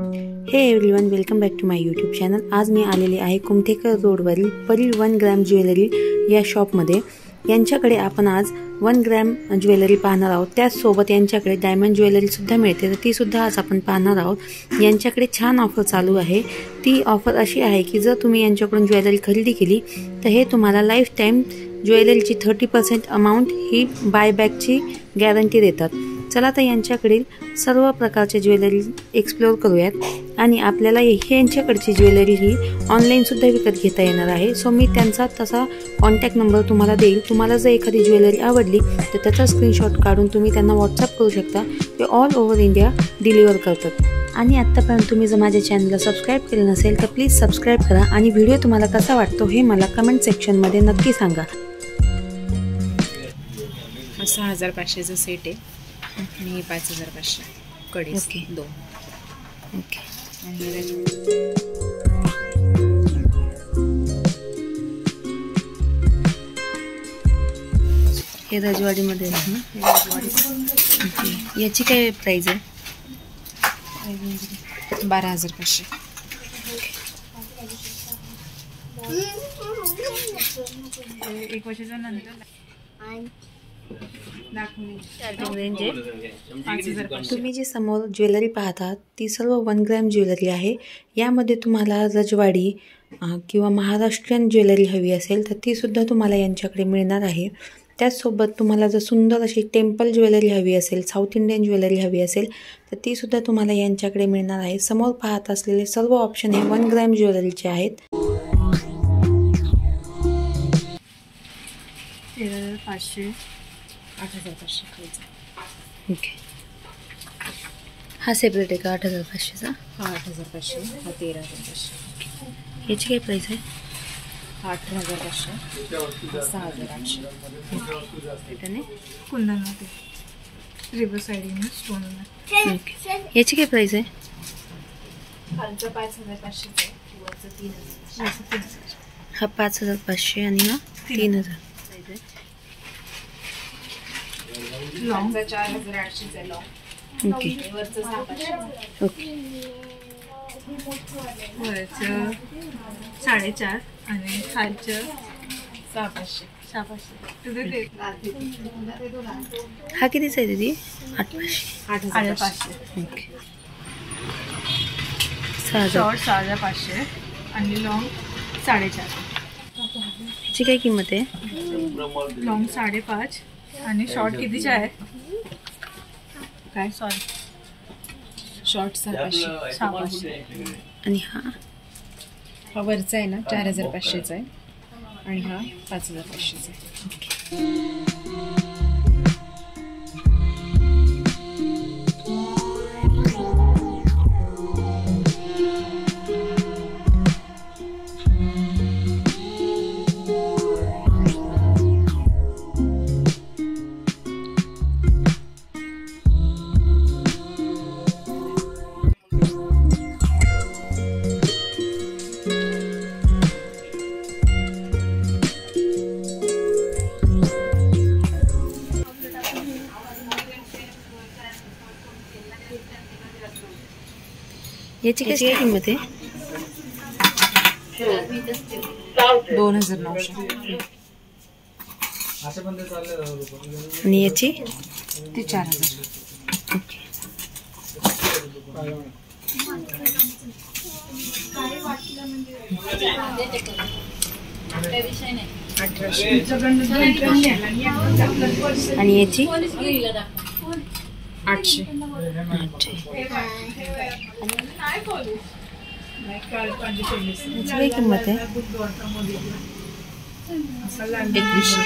Hey everyone welcome back to my YouTube channel आज मी आलेले आहे कुमठेकर रोडवरील परील वन ग्रॅम ज्वेलरी या शॉपमध्ये. यांच्याकडे आपण आज वन ग्रॅम ज्वेलरी पाहणार आहोत. त्याचसोबत यांच्याकडे डायमंड ज्वेलरीसुद्धा मिळते. तर तीसुद्धा आज आपण पाहणार आहोत. यांच्याकडे छान ऑफर चालू आहे. ती ऑफर अशी आहे की जर तुम्ही यांच्याकडून ज्वेलरी खरेदी केली तर हे तुम्हाला लाईफ टाईम ज्वेलरीची थर्टी पर्सेंट अमाऊंट ही बायबॅकची गॅरंटी देतात. चला तर यांच्याकडील सर्व प्रकारच्या ज्वेलरी एक्सप्लोअर करूयात. आणि आपल्याला यांच्याकडची ज्वेलरी ही ऑनलाईनसुद्धा विकत घेता येणार आहे. सो मी त्यांचा तसा कॉन्टॅक्ट नंबर तुम्हाला देईल. तुम्हाला जर एखादी ज्वेलरी आवडली तर त्याचा स्क्रीनशॉट काढून तुम्ही त्यांना व्हॉट्सअप करू शकता. ते ऑल ओव्हर इंडिया डिलिव्हर करतात. आणि आत्तापर्यंत तुम्ही जर माझ्या चॅनलला सबस्क्राईब केलं नसेल तर प्लीज सबस्क्राईब करा. आणि व्हिडिओ तुम्हाला कसा वाटतो हे मला कमेंट सेक्शनमध्ये नक्की सांगा. सहा हजार पाचशेचं सेट आहे. आणि पाच हजार पाचशे. कडे ओके. दोन. ओके. आणि हे रजवाडीमध्ये आहे ना? ओके. याची काय प्राईज आहे? बारा हजार पाचशे. एक वर्षाच्या नंतर. पाचशे तुम्ही जी समोर ज्वेलरी पाहतात ती सर्व वन ग्रॅम ज्वेलरी आहे. यामध्ये तुम्हाला रजवाडी किंवा महाराष्ट्रीयन ज्वेलरी हवी असेल तर तीसुद्धा तुम्हाला यांच्याकडे मिळणार आहे. त्याचसोबत तुम्हाला जर सुंदर अशी टेम्पल ज्वेलरी हवी असेल साऊथ इंडियन ज्वेलरी हवी असेल तर तीसुद्धा तुम्हाला यांच्याकडे मिळणार आहे. समोर पाहत असलेले सर्व ऑप्शन हे वन ग्रॅम ज्वेलरीचे आहेत. पाचशे. आठ हजार पाचशे खायचा ओके. हा सेपरेट आहे का आठ हजार पाचशेचा? हा आठ हजार पाचशे. हा तेरा हजार पाचशे. याची काय प्राईस आहे? हा अठरा हजार पाचशे. सहा हजार आठशे. त्याने? कुंदन ते रिव्हर साईडिंग स्टोन ओके. याची काय प्राईस आहे? खालचं पाच हजार वरचं तीन हजार. हा पाच हजार पाचशे आणि हा तीन हजार. लॉंगचा चार हजार आठशेचा आहे लॉंग ओके वरचं ओके साडेचार आणि खालचं सहा पाचशे. सहा पाचशे. हा कितीचा आहे दीदी? आठ पाचशे. आठ हजार पाचशे. ओके शॉर्ट सहा हजार. पाचशे आणि लॉंग साडेचार. याची काय किंमत आहे? लॉंग साडेपाच. आणि शॉर्ट कितीचे आहे काय? सॉरी शॉर्ट सहा पाचशे आणि हा. हा वरचा आहे ना चार हजार पाचशेचा आहे. आणि हा पाच हजार पाचशेचा आहे. याची काय किंमत आहे? दोन हजार नऊशे. आणि याची? ते चार हजार. ओके. आणि याची? आठशे. काय किंमत आहे? एकवीसशे.